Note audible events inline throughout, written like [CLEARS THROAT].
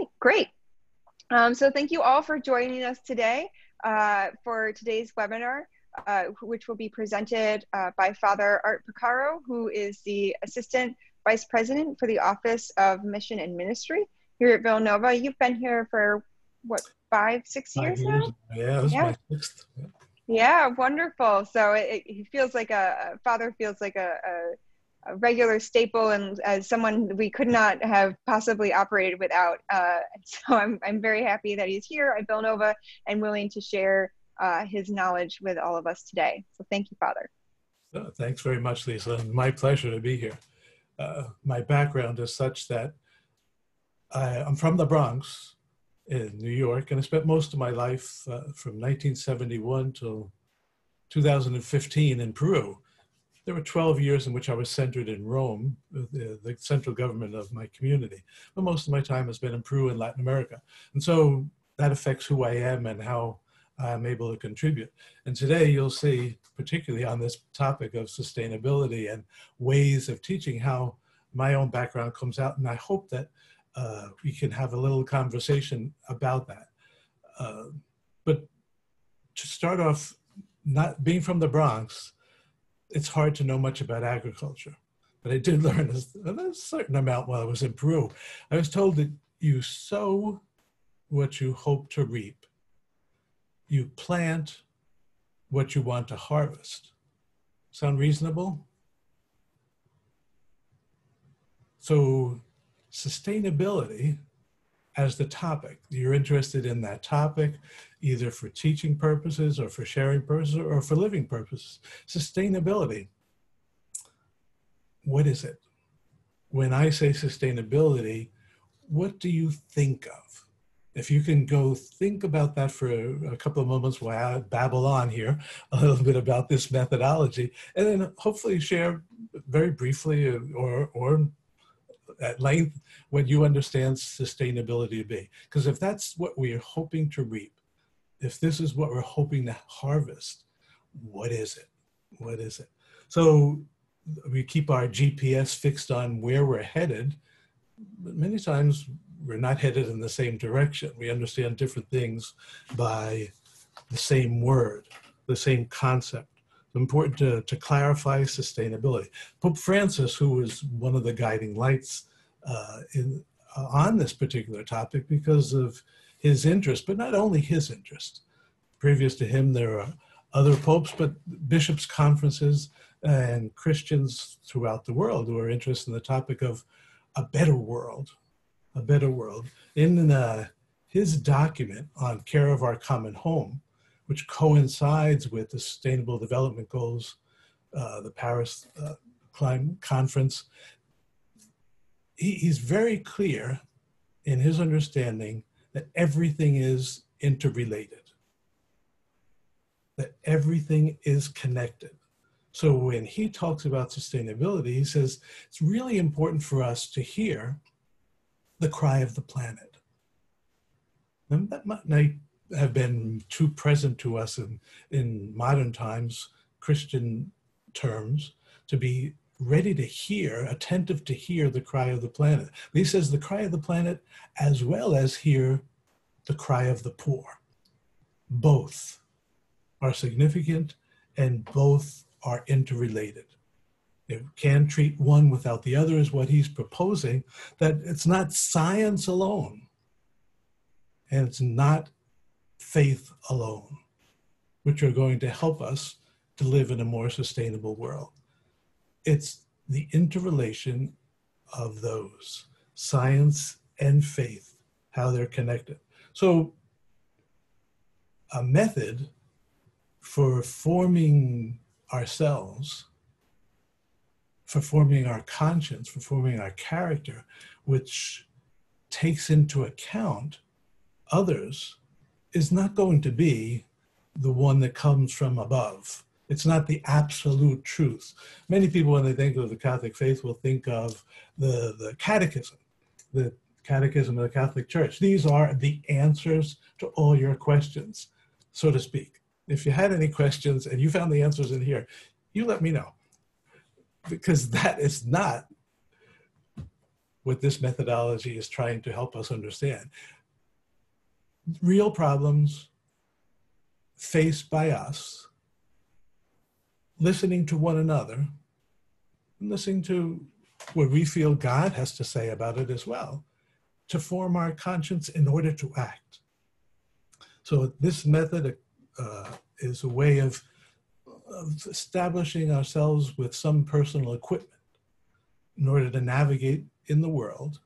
Okay, great. Um, so thank you all for joining us today uh, for today's webinar, uh, which will be presented uh, by Father Art Purcaro, who is the Assistant Vice President for the Office of Mission and Ministry here at Villanova. You've been here for what, five, six Five years, years. now? Yeah, Yeah. my sixth. Yeah. Wonderful. So it, it he feels like a father feels like a, a, a regular staple, and as someone we could not have possibly operated without. Uh, [LAUGHS] so I'm I'm very happy that he's here at Villanova and willing to share uh, his knowledge with all of us today. So thank you, Father. So, thanks very much, Lisa. My pleasure to be here. Uh, my background is such that I, I'm from the Bronx in New York, and I spent most of my life uh, from 1971 till 2015 in Peru. There were 12 years in which I was centered in Rome, the, the central government of my community. But most of my time has been in Peru and Latin America. And so that affects who I am and how I'm able to contribute. And today you'll see, particularly on this topic of sustainability and ways of teaching, how my own background comes out. And I hope that uh, we can have a little conversation about that. Uh, but to start off, not being from the Bronx, it's hard to know much about agriculture. But I did [LAUGHS] learn a, a certain amount while I was in Peru. I was told that you sow what you hope to reap. You plant what you want to harvest. Sound reasonable? So, sustainability as the topic, you're interested in that topic, either for teaching purposes or for sharing purposes or for living purposes. Sustainability. What is it? When I say sustainability, what do you think of? If you can go think about that for a, couple of moments while I babble on here a little bit about this methodology, and then hopefully share very briefly or, or at length what you understand sustainability to be. Because if that's what we are hoping to reap, if this is what we're hoping to harvest, what is it? What is it? So we keep our GPS fixed on where we're headed, but many times we're not headed in the same direction. We understand different things by the same word, the same concept. It's important to, to clarify sustainability. Pope Francis, who was one of the guiding lights in, uh, on this particular topic because of his interest, but not only his interest. Previous to him, there are other popes, but bishops' conferences and Christians throughout the world who are interested in the topic of a better world, a better world. In uh, his document on care of our common home, which coincides with the Sustainable Development Goals, uh, the Paris uh, Climate Conference, he, he's very clear in his understanding that everything is interrelated, that everything is connected. So when he talks about sustainability, he says it's really important for us to hear the cry of the planet. And that might have been too present to us in, in modern times, Christian terms, to be ready to hear, attentive to hear the cry of the planet. He says the cry of the planet as well as hear the cry of the poor. Both are significant and both are interrelated. It can't treat one without the other, is what he's proposing, that it's not science alone and it's not faith alone, which are going to help us to live in a more sustainable world. It's the interrelation of those, science and faith, how they're connected. So, a method for forming ourselves, for forming our conscience, for forming our character, which takes into account others, is not going to be the one that comes from above. It's not the absolute truth. Many people, when they think of the Catholic faith, will think of the, the catechism, the catechism of the Catholic Church. These are the answers to all your questions, so to speak. If you had any questions and you found the answers in here, you let me know. Because that is not what this methodology is trying to help us understand. Real problems faced by us, listening to one another, listening to what we feel God has to say about it as well, to form our conscience in order to act. So this method uh, is a way of, of establishing ourselves with some personal equipment in order to navigate in the world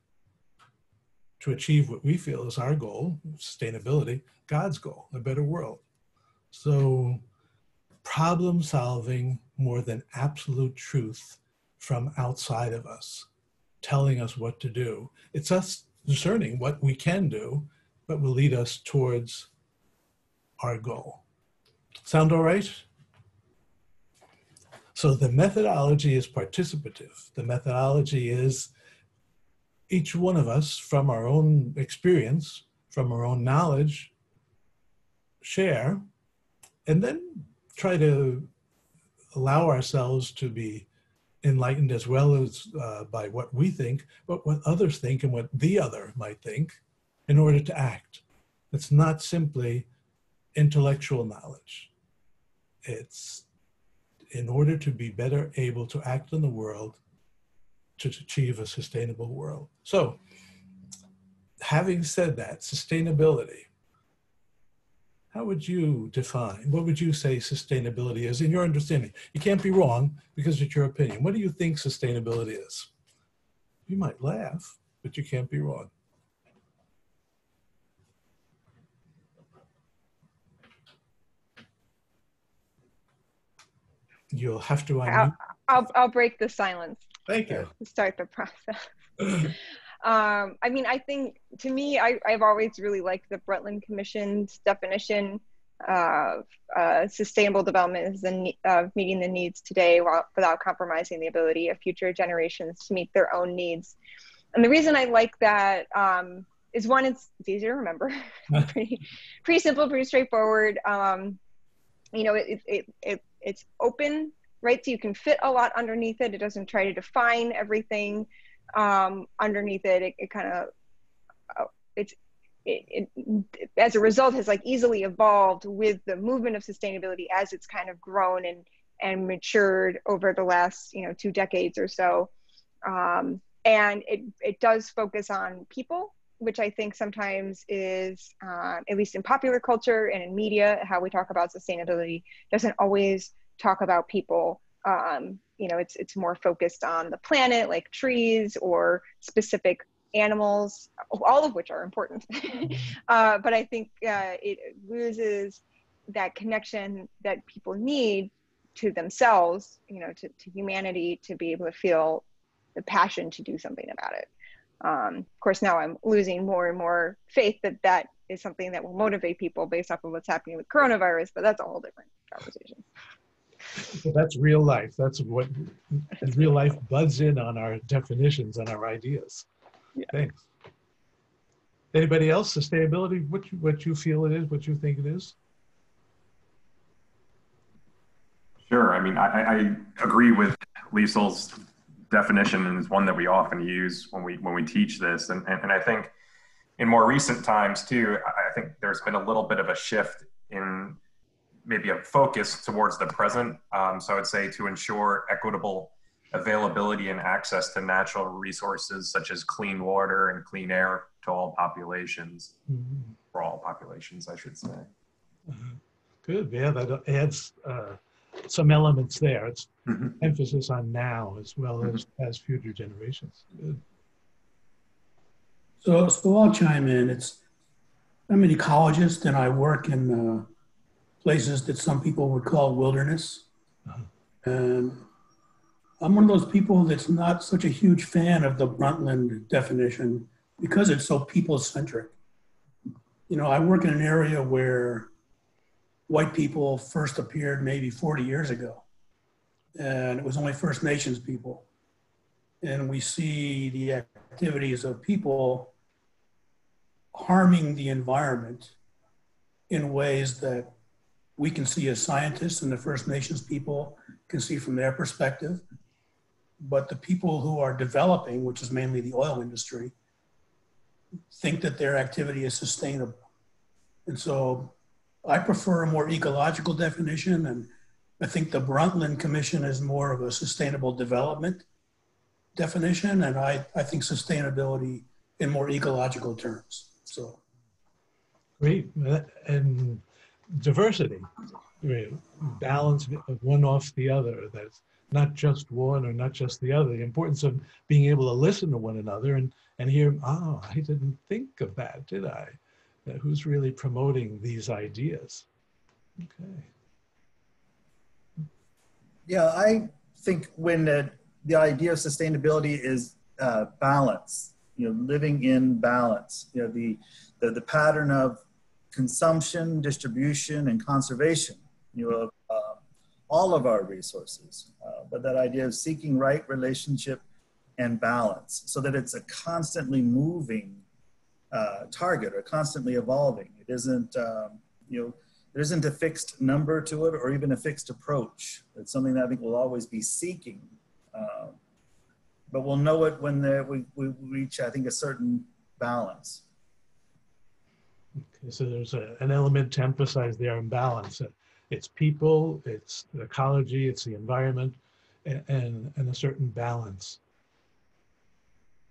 to achieve what we feel is our goal, sustainability, God's goal, a better world. So problem solving more than absolute truth from outside of us, telling us what to do. It's us discerning what we can do, but will lead us towards our goal. Sound all right? So the methodology is participative. The methodology is each one of us, from our own experience, from our own knowledge, share, and then try to allow ourselves to be enlightened as well as uh, by what we think, but what others think and what the other might think in order to act. It's not simply intellectual knowledge. It's in order to be better able to act in the world to achieve a sustainable world. So, having said that, sustainability, how would you define, what would you say sustainability is in your understanding? You can't be wrong because it's your opinion. What do you think sustainability is? You might laugh, but you can't be wrong. You'll have to. I'll, I'll, I'll break the silence. Thank you. Start the process. [LAUGHS] um, I mean, I think to me, I, I've always really liked the Brundtland Commission's definition of uh, sustainable development is the of meeting the needs today while, without compromising the ability of future generations to meet their own needs. And the reason I like that um, is one, it's, it's easy to remember, [LAUGHS] [LAUGHS] pretty, pretty simple, pretty straightforward. Um, you know, it, it, it, it's open, right? So you can fit a lot underneath it. It doesn't try to define everything um, underneath it. It, it kind of, uh, it's, it, it, as a result has like easily evolved with the movement of sustainability as it's kind of grown and and matured over the last you know two decades or so um, and it it does focus on people which I think sometimes is, uh, at least in popular culture and in media, how we talk about sustainability doesn't always talk about people. Um, you know, it's it's more focused on the planet, like trees or specific animals, all of which are important. [LAUGHS] uh, but I think uh, it loses that connection that people need to themselves, you know, to, to humanity to be able to feel the passion to do something about it. Um, of course, now I'm losing more and more faith that that is something that will motivate people based off of what's happening with coronavirus, but that's a whole different conversation. So that's real life. That's what real life buds in on our definitions and our ideas. Yeah. Thanks. Anybody else? Sustainability, what you, what you feel it is, what you think it is? Sure. I mean, I, I agree with Liesel's definition and is one that we often use when we when we teach this. And, and, and I think in more recent times too, I think there's been a little bit of a shift in maybe a focus towards the present. Um, so I would say to ensure equitable availability and access to natural resources such as clean water and clean air to all populations, mm-hmm. for all populations, I should say. Uh-huh. Good. Yeah, that adds uh, some elements there. It's mm-hmm. emphasis on now as well mm-hmm. as as future generations. Good. So, so I'll chime in. It's I'm an ecologist and I work in uh, places that some people would call wilderness, uh-huh. and I'm one of those people that's not such a huge fan of the Brundtland definition because it's so people centric. You know, I work in an area where white people first appeared maybe 40 years ago. And it was only First Nations people. And we see the activities of people harming the environment in ways that we can see as scientists and the First Nations people can see from their perspective. but the people who are developing, which is mainly the oil industry, think that their activity is sustainable. And so I prefer a more ecological definition, and I think the Brundtland Commission is more of a sustainable development definition, and I, I think sustainability in more ecological terms. So great, and diversity, balance of one off the other. That's not just one or not just the other. The importance of being able to listen to one another and and hear, oh, I didn't think of that, did I? Who's really promoting these ideas? Okay. Yeah, I think when uh, the idea of sustainability is uh, balance, you know, living in balance, you know, the, the, the pattern of consumption, distribution, and conservation, you know, of uh, all of our resources. Uh, but that idea of seeking right relationship and balance so that it's a constantly moving uh, target or constantly evolving. It isn't, um, you know, there isn't a fixed number to it or even a fixed approach. It's something that I think we'll always be seeking. Uh, but we'll know it when the, we, we reach, I think, a certain balance. Okay, so there's a, an element to emphasize there in balance. It's people, it's ecology, it's the environment, and, and, and a certain balance.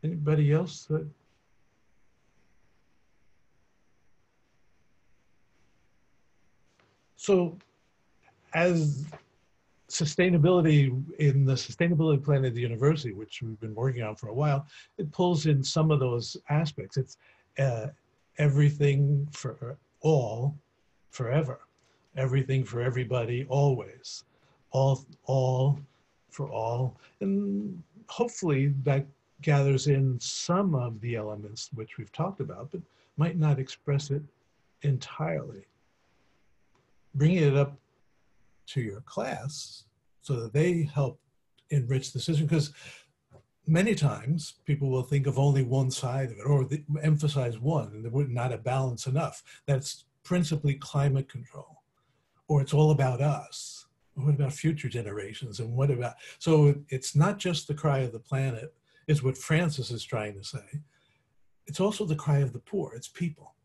Anybody else that So as sustainability in the sustainability plan of the university, which we've been working on for a while, it pulls in some of those aspects. It's uh, everything for all, forever, everything for everybody, always, all, all for all, and hopefully that gathers in some of the elements which we've talked about, but might not express it entirely. Bringing it up to your class so that they help enrich the system, because many times people will think of only one side of it or the, emphasize one, and there would not a balance enough. That's principally climate control, or it's all about us. What about future generations? And what about, so it's not just the cry of the planet, is what Francis is trying to say. It's also the cry of the poor, it's people.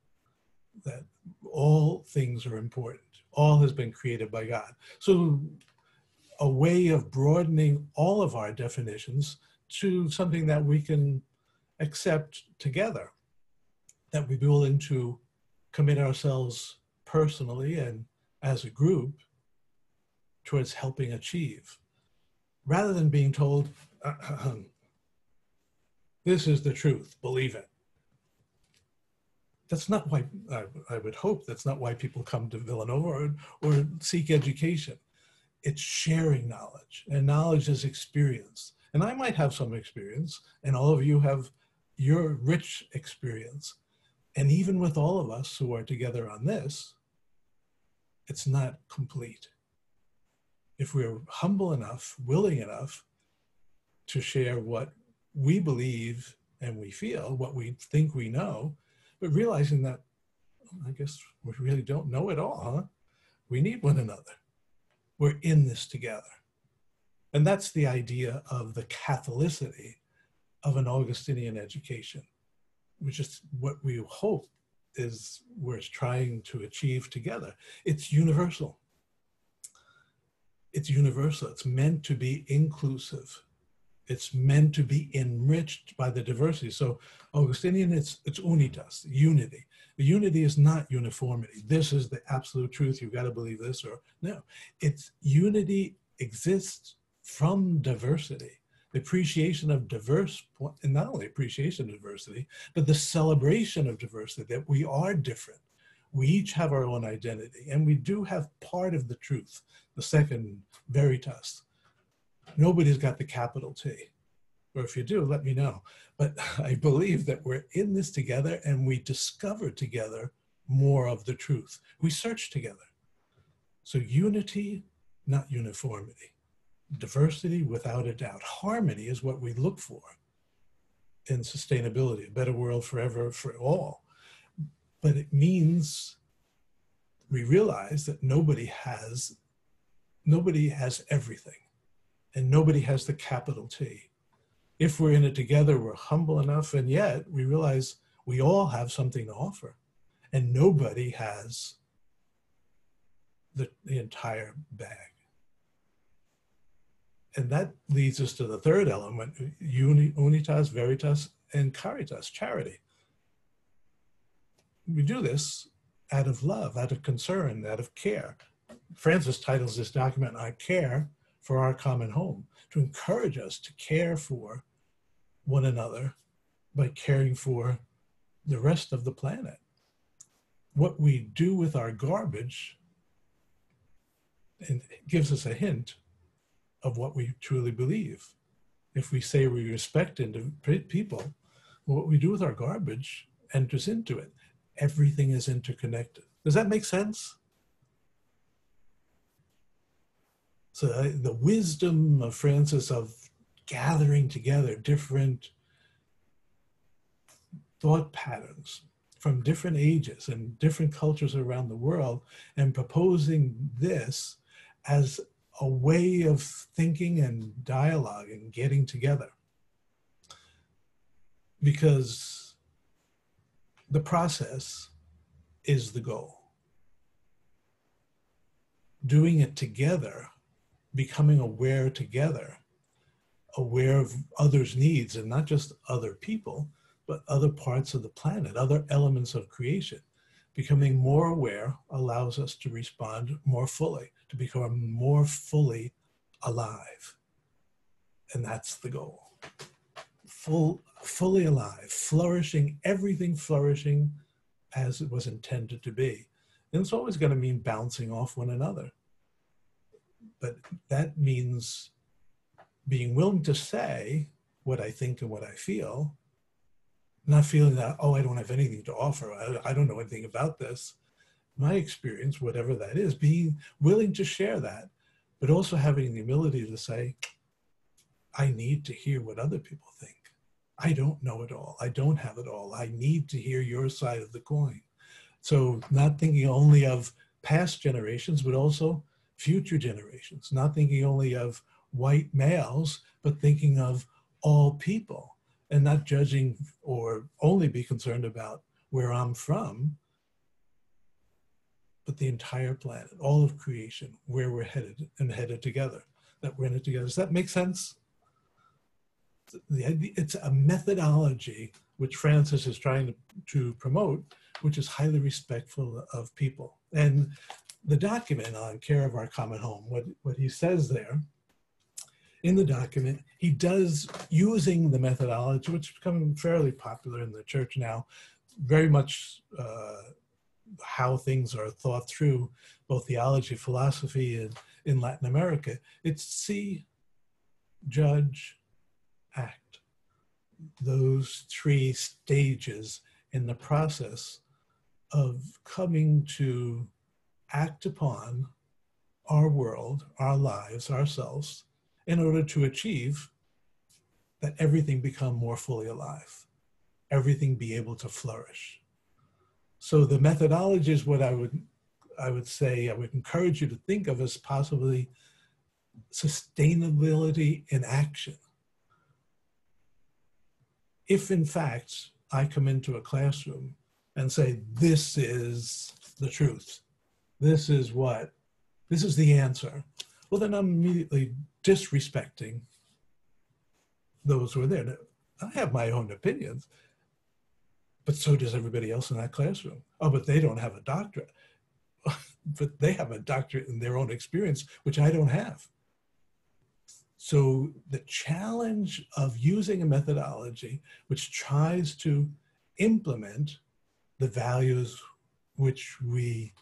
That all things are important. All has been created by God. So, a way of broadening all of our definitions to something that we can accept together, that we're willing to commit ourselves personally and as a group towards helping achieve, rather than being told, [CLEARS THROAT] this is the truth. Believe it. That's not why, I, I would hope, that's not why people come to Villanova or, or seek education. It's sharing knowledge, and knowledge is experience. And I might have some experience, and all of you have your rich experience. And even with all of us who are together on this, it's not complete. If we're humble enough, willing enough to share what we believe and we feel what we think we know, but realizing that oh, I guess we really don't know it all, huh? We need one another. We're in this together. And that's the idea of the Catholicity of an Augustinian education, which is what we hope is we're trying to achieve together. It's universal. It's universal. It's meant to be inclusive it's meant to be enriched by the diversity. So Augustinian, it's, it's unitas, unity. The unity is not uniformity. This is the absolute truth. You've got to believe this or no. It's unity exists from diversity. The appreciation of diverse, and not only appreciation of diversity, but the celebration of diversity, that we are different. We each have our own identity, and we do have part of the truth, the second veritas Nobody's got the capital T. Or if you do, let me know. But [LAUGHS] I believe that we're in this together and we discover together more of the truth. We search together. So unity, not uniformity. Diversity, without a doubt. Harmony is what we look for in sustainability, a better world forever for all. But it means we realize that nobody has nobody has everything and nobody has the capital T. If we're in it together, we're humble enough, and yet we realize we all have something to offer, and nobody has the, the entire bag. And that leads us to the third element unitas, veritas, and caritas, charity. We do this out of love, out of concern, out of care. Francis titles this document, I Care for Our Common Home, to encourage us to care for one another by caring for the rest of the planet. What we do with our garbage and gives us a hint of what we truly believe. If we say we respect people, what we do with our garbage enters into it. Everything is interconnected. Does that make sense? So the wisdom of Francis of gathering together different thought patterns from different ages and different cultures around the world and proposing this as a way of thinking and dialogue and getting together. Because the process is the goal. Doing it together, becoming aware together, aware of others' needs, and not just other people, but other parts of the planet, other elements of creation. Becoming more aware allows us to respond more fully to become more fully alive. And that's the goal. Full, fully alive, flourishing, everything flourishing as it was intended to be. And it's always going to mean bouncing off one another. But that means being willing to say what I think and what I feel, not feeling that, oh, I don't have anything to offer. I, I don't know anything about this my experience, whatever that is, being willing to share that, but also having the ability to say, I need to hear what other people think. I don't know it all. I don't have it all. I need to hear your side of the coin. So, not thinking only of past generations, but also future generations, not thinking only of white males, but thinking of all people and not judging or only be concerned about where I'm from, but the entire planet, all of creation, where we're headed and headed together, that we're in it together. Does that make sense? It's a methodology which Francis is trying to, to promote, which is highly respectful of people. And the document on care of our common home, what, what he says there, in the document, he does using the methodology, which is becoming fairly popular in the church now, very much uh, how things are thought through, both theology, philosophy, and in Latin America. It's see, judge, act. Those three stages in the process of coming to act upon our world, our lives, ourselves, in order to achieve that everything become more fully alive, everything be able to flourish. So the methodology is what I would, I would say, I would encourage you to think of as possibly sustainability in action. If in fact I come into a classroom and say, this is the truth, this is what, this is the answer, well, then I'm immediately disrespecting those who are there. Now, I have my own opinions, but so does everybody else in that classroom. Oh, but they don't have a doctorate. [LAUGHS] but they have a doctorate in their own experience, which I don't have. So the challenge of using a methodology which tries to implement the values which we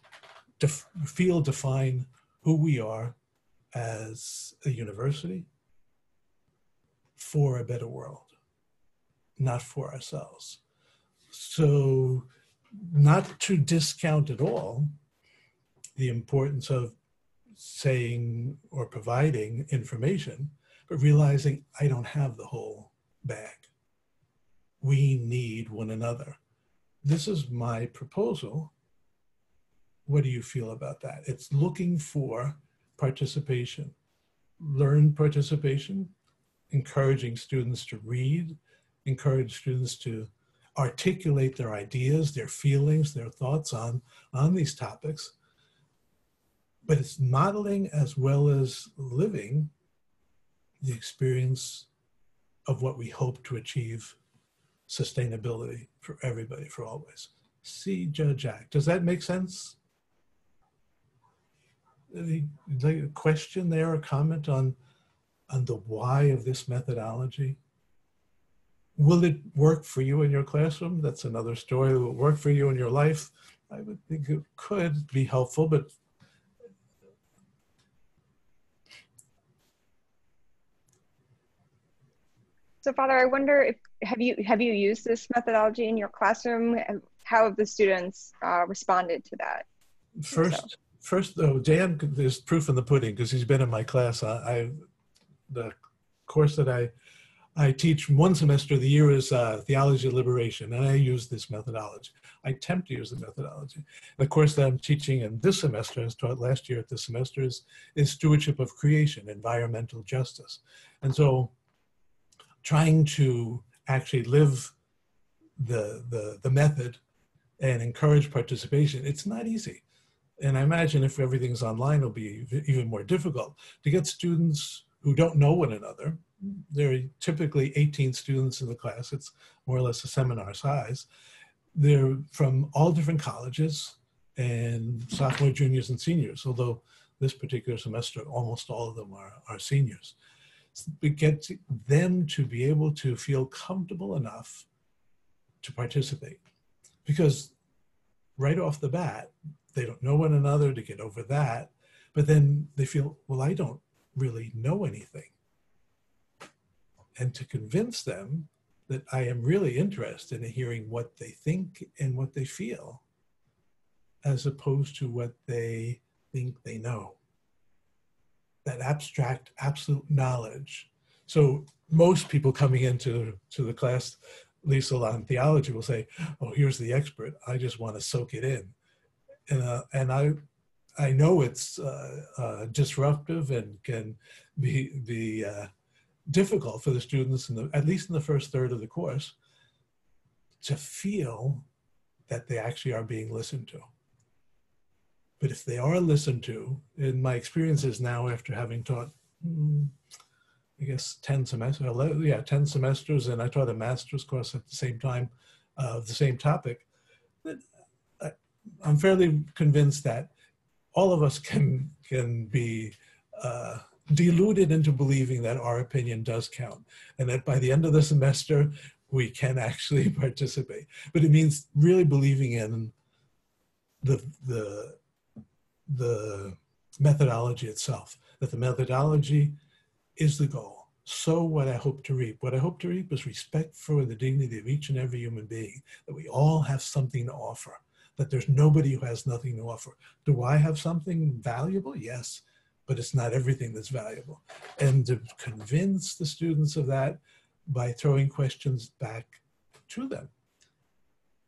def feel define who we are as a university for a better world, not for ourselves. So, not to discount at all the importance of saying or providing information, but realizing I don't have the whole bag. We need one another. This is my proposal. What do you feel about that? It's looking for participation, learn participation, encouraging students to read, encourage students to articulate their ideas, their feelings, their thoughts on, on these topics. But it's modeling as well as living the experience of what we hope to achieve sustainability for everybody for always. See Judge Act. Does that make sense? The, the question there, a comment on on the why of this methodology? Will it work for you in your classroom? That's another story. Will it work for you in your life? I would think it could be helpful, but So, Father, I wonder if have you have you used this methodology in your classroom? How have the students uh, responded to that? First, so. first though, Dan, there's proof in the pudding because he's been in my class. I, I the course that I I teach one semester of the year is uh, Theology of Liberation, and I use this methodology. I attempt to use the methodology. The course that I'm teaching in this semester, as taught last year at this semester, is, is Stewardship of Creation, Environmental Justice. And so trying to actually live the, the, the method and encourage participation, it's not easy. And I imagine if everything's online, it'll be even more difficult to get students who don't know one another. There are typically 18 students in the class. It's more or less a seminar size. They're from all different colleges and sophomore, juniors, and seniors, although this particular semester, almost all of them are, are seniors get them to be able to feel comfortable enough to participate. Because right off the bat, they don't know one another to get over that. But then they feel, well, I don't really know anything. And to convince them that I am really interested in hearing what they think and what they feel, as opposed to what they think they know that abstract, absolute knowledge. So most people coming into to the class, Lisa on theology, will say, "Oh, here's the expert. I just want to soak it in," and uh, and I I know it's uh, uh, disruptive and can be be uh, difficult for the students in the at least in the first third of the course to feel that they actually are being listened to. But if they are listened to, in my experiences now after having taught, mm, I guess, 10 semesters, yeah, 10 semesters, and I taught a master's course at the same time uh, of the same topic, I, I'm fairly convinced that all of us can, can be uh, deluded into believing that our opinion does count and that by the end of the semester, we can actually [LAUGHS] participate. But it means really believing in the, the the methodology itself, that the methodology is the goal. So what I hope to reap, what I hope to reap is respect for the dignity of each and every human being, that we all have something to offer, that there's nobody who has nothing to offer. Do I have something valuable? Yes, but it's not everything that's valuable. And to convince the students of that by throwing questions back to them,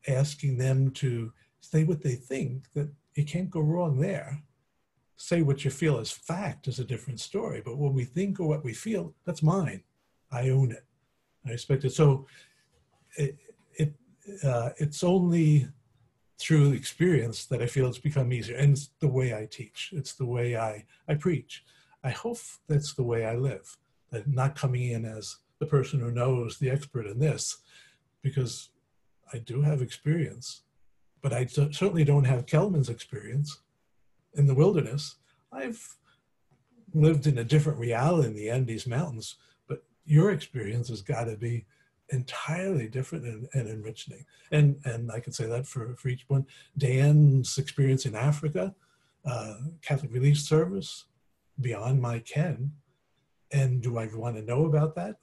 asking them to say what they think, that you can't go wrong there. Say what you feel as fact is a different story, but what we think or what we feel, that's mine. I own it. I respect it. So it, it uh, it's only through experience that I feel it's become easier. And it's the way I teach. It's the way I, I preach. I hope that's the way I live. That not coming in as the person who knows the expert in this, because I do have experience but I certainly don't have Kelman's experience in the wilderness. I've lived in a different reality in the Andes Mountains, but your experience has got to be entirely different and, and, enriching. And and I can say that for, for each one. Dan's experience in Africa, uh, Catholic Relief Service, beyond my ken. And do I want to know about that?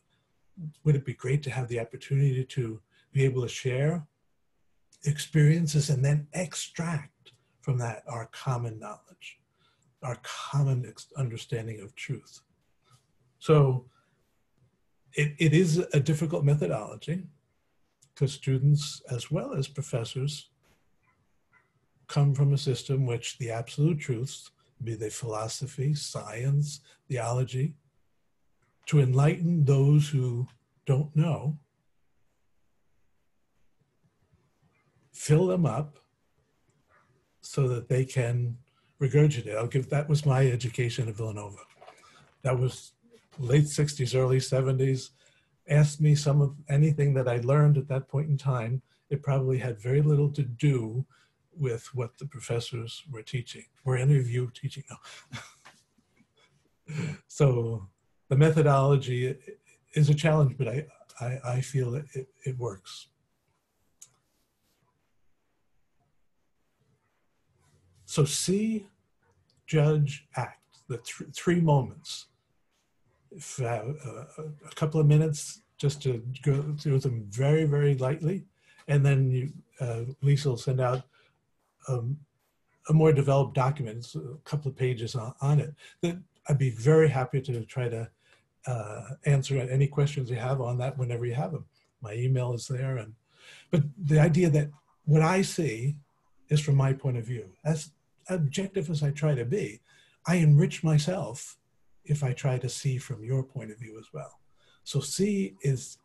Would it be great to have the opportunity to be able to share experiences and then extract from that our common knowledge, our common understanding of truth. So it, it is a difficult methodology because students as well as professors come from a system which the absolute truths be they philosophy, science, theology, to enlighten those who don't know, fill them up so that they can regurgitate. I'll give that was my education at Villanova. That was late 60s, early 70s. Asked me some of anything that I learned at that point in time. It probably had very little to do with what the professors were teaching. or any of you teaching? No. [LAUGHS] so the methodology is a challenge, but I, I, I feel it, it, it works. So see, judge, act, the th three moments. Uh, uh, a couple of minutes just to go through them very, very lightly. And then you, uh, Lisa will send out um, a more developed document, it's a couple of pages on, on, it, that I'd be very happy to try to uh, answer any questions you have on that whenever you have them. My email is there. and But the idea that what I see is from my point of view. As objective as I try to be, I enrich myself if I try to see from your point of view as well. So see is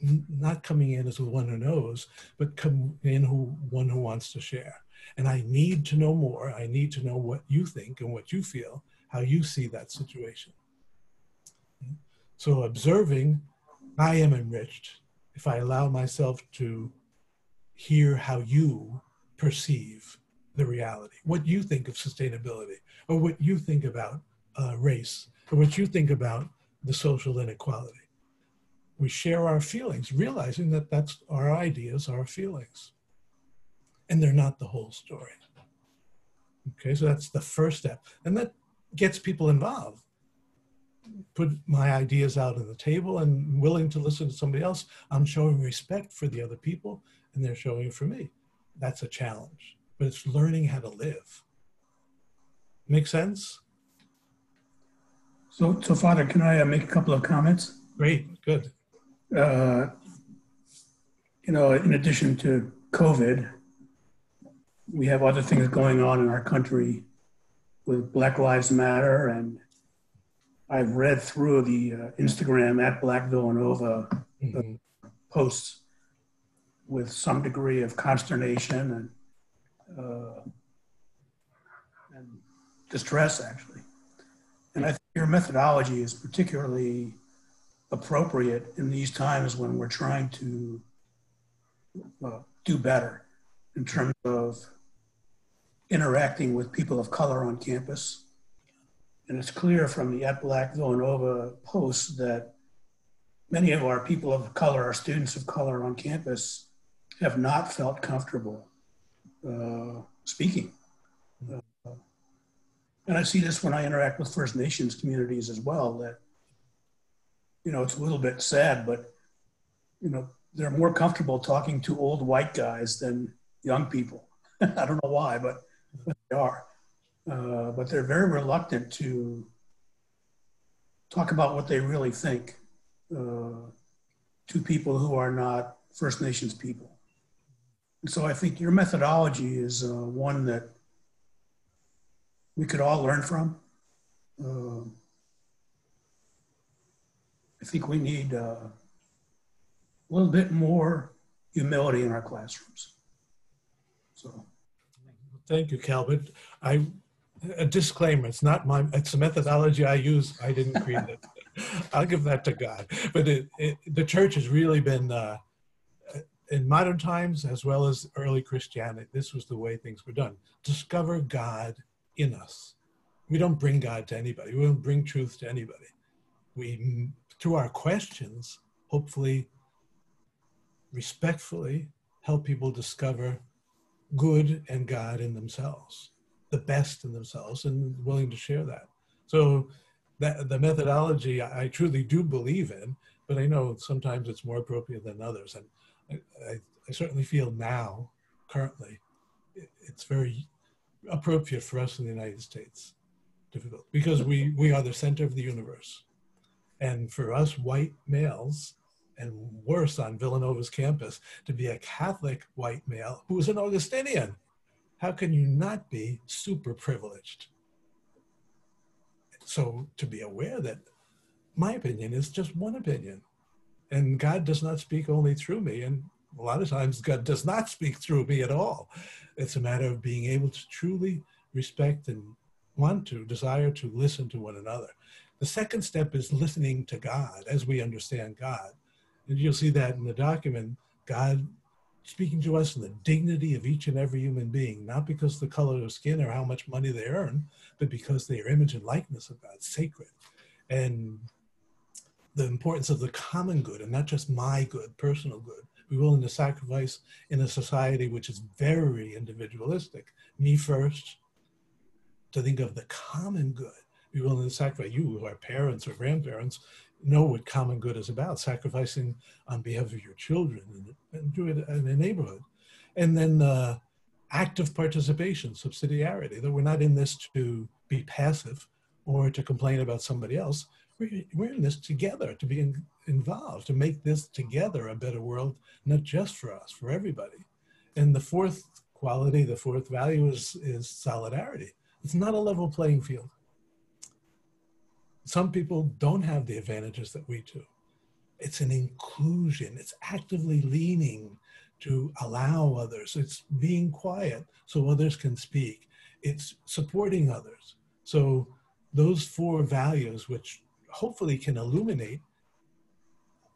not coming in as the one who knows, but come in who one who wants to share. And I need to know more. I need to know what you think and what you feel, how you see that situation. So observing, I am enriched if I allow myself to hear how you perceive the reality, what you think of sustainability, or what you think about uh, race, or what you think about the social inequality. We share our feelings, realizing that that's our ideas, our feelings and they're not the whole story. Okay, so that's the first step. And that gets people involved. Put my ideas out on the table and willing to listen to somebody else. I'm showing respect for the other people and they're showing it for me. That's a challenge, but it's learning how to live. Make sense? So, so Father, can I uh, make a couple of comments? Great, good. Uh, you know, in addition to COVID, we have other things going on in our country with Black Lives Matter, and I've read through the uh, Instagram at Black Villanova mm-hmm. posts with some degree of consternation and uh, and distress, actually. And I your methodology is particularly appropriate in these times when we're trying to uh, do better in terms of interacting with people of color on campus. And it's clear from the At Black Villanova posts that many of our people of color, our students of color on campus, have not felt comfortable uh, speaking. Uh, and I see this when I interact with First Nations communities as well, that, you know, it's a little bit sad, but, you know, they're more comfortable talking to old white guys than young people. [LAUGHS] I don't know why, but they are. Uh, but they're very reluctant to talk about what they really think uh, to people who are not First Nations people. And so I think your methodology is uh, one that we could all learn from. Uh, I think we need uh, a little bit more humility in our classrooms. So. Thank you, Calvin. I a disclaimer: it's not my. It's a methodology I use. I didn't create it. [LAUGHS] I'll give that to God. But it, it, the church has really been uh, in modern times as well as early Christianity. This was the way things were done. Discover God in us. We don't bring God to anybody. We don't bring truth to anybody. We, through our questions, hopefully, respectfully, help people discover good and God in themselves, the best in themselves, and willing to share that. So that the methodology I, truly do believe in, but I know sometimes it's more appropriate than others. And I, I, I certainly feel now, currently, it's very appropriate for us in the United States. Difficult because we we are the center of the universe, and for us white males, and worse on Villanova's campus to be a Catholic white male who is an Augustinian. How can you not be super privileged? so to be aware that my opinion is just one opinion and God does not speak only through me. And a lot of times, God does not speak through me at all. It's a matter of being able to truly respect and want to, desire to listen to one another. The second step is listening to God as we understand God. And you'll see that in the document, God speaking to us in the dignity of each and every human being, not because the color of skin or how much money they earn, but because they are image and likeness of God, sacred. And the importance of the common good and not just my good, personal good. Be willing to sacrifice in a society which is very individualistic. Me first, to think of the common good. Be willing to sacrifice. You, who are parents or grandparents, know what common good is about sacrificing on behalf of your children and, and do it in a neighborhood. And then uh, active participation, subsidiarity, that we're not in this to be passive or to complain about somebody else we're in this together to be in, involved to make this together a better world not just for us for everybody. And the fourth quality the fourth value is is solidarity. It's not a level playing field. Some people don't have the advantages that we do. It's an inclusion. It's actively leaning to allow others. It's being quiet so others can speak. It's supporting others. So those four values which hopefully can illuminate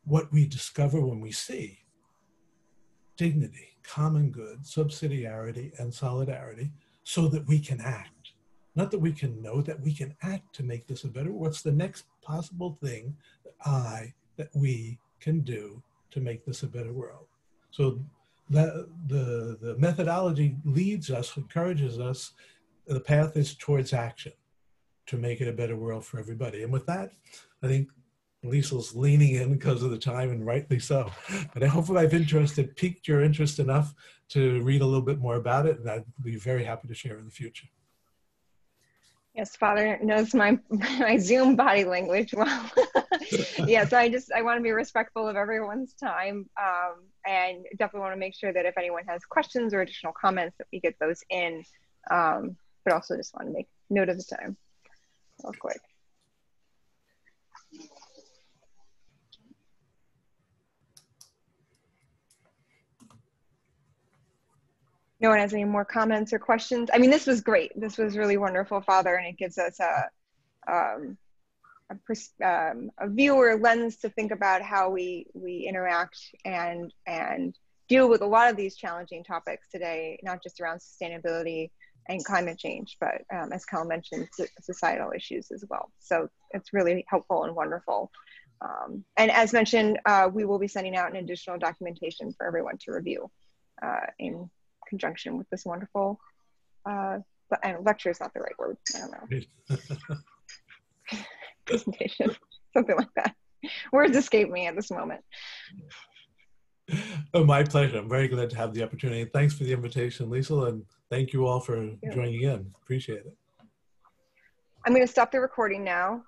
what we discover when we see dignity, common good, subsidiarity, and solidarity so that we can act. Not that we can know, that we can act to make this a better. What's the next possible thing that I, that we can do to make this a better world? So the, the, the methodology leads us, encourages us, the path is towards action to make it a better world for everybody. And with that, I think Liesel's leaning in because of the time, and rightly so. But I hope I've interested, piqued your interest enough to read a little bit more about it, and I'd be very happy to share in the future. Yes, Father knows my [LAUGHS] my Zoom body language well. [LAUGHS] yeah, so I just I want to be respectful of everyone's time, um, and definitely want to make sure that if anyone has questions or additional comments, that we get those in. Um, but also just want to make note of the time real quick. No one has any more comments or questions? I mean, this was great. This was really wonderful, Father, and it gives us a, um, a, um, a viewer lens to think about how we we interact and and deal with a lot of these challenging topics today, not just around sustainability, and climate change, but um, as Cal mentioned, societal issues as well. So it's really helpful and wonderful. Um, and as mentioned, uh, we will be sending out an additional documentation for everyone to review uh, in conjunction with this wonderful, uh, and lecture is not the right word, I don't know. [LAUGHS] Presentation, [LAUGHS] something like that. Words escape me at this moment. Oh, my pleasure. I'm very glad to have the opportunity. Thanks for the invitation, Liesel, and thank you all for joining in. Appreciate it. I'm going to stop the recording now.